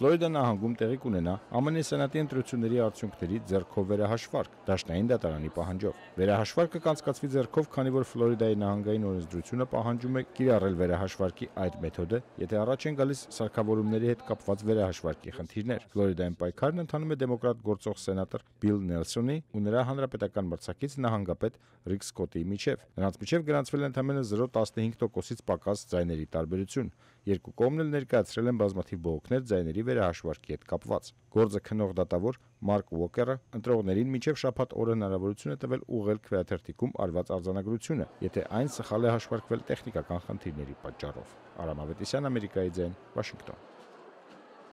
Ֆլորիդա նահանգում տեղի կունենա ԱՄՆ սենատի ընտրությունների արդյունքների ձեռքով վերահաշվարկ դաշնային դատարանի պահանջով։ Վերահաշվարկը կանցկացվի ձեռքով, քանի որ Ֆլորիդայի նահանգային օրենսդրությունը պահանջում է կիրառել վերահաշվարկի այդ մեթոդը, եթե առաջ են գալիս սարքավորումների հետ կապված վերահաշվարկի խնդիրներ։ Ֆլորիդայում պայքարն ընթանում է դեմոկրատ գործող սենատոր Բիլ Նելսոնի ու նրա հանրապետական մրցակից նահանգապետ Ռիկ Սկոտի միջև։ Նրանց միջև գրանցվել է ընդամենը 0.15%-ից պակաս ձայների տարբերություն։ Երկու կողմն էլ ներկայացրել են բազմաթիվ բողոքներ ձայների վերահաշվարկի հետ կապված։ Գործը քնող դատավոր Մարկ Ուոկերը ընտրողներին միջև շաբաթ օրը հնարավորություն է տվել ուղղել քվեաթերթիկում արված արձանագրությունը, եթե այն սխալ է հաշվարկվել տեխնիկական խնդիրների պատճառով։ Արամ Ավետիսյան, Ամերիկայի ձայն, Վաշինգտոն։